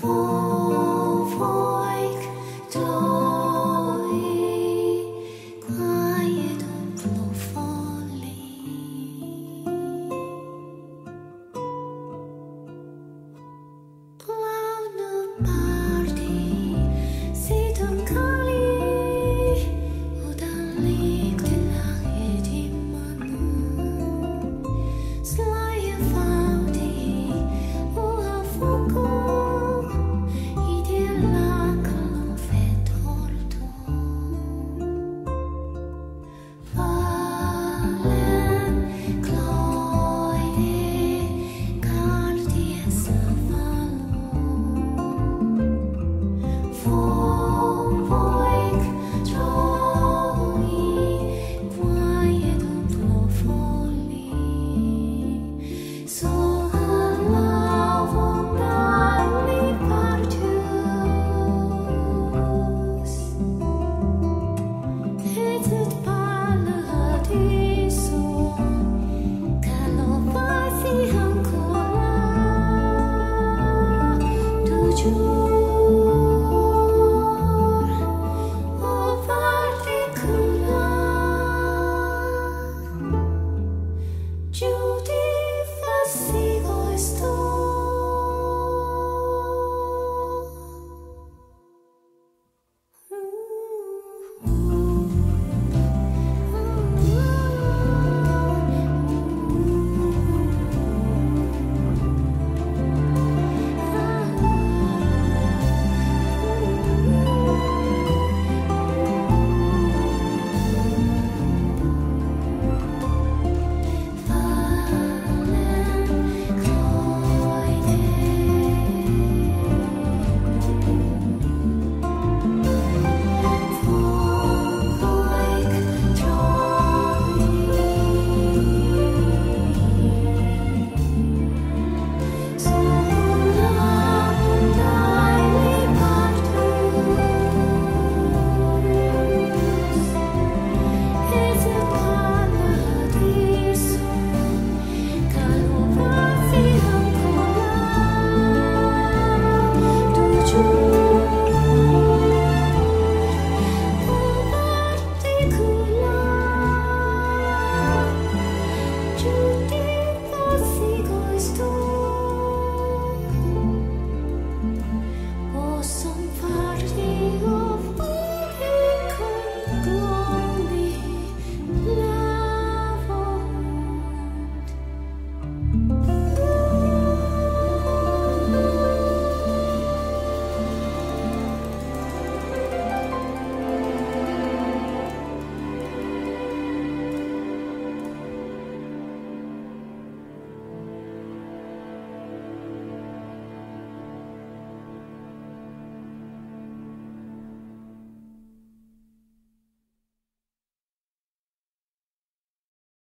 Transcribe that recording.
for you estoy.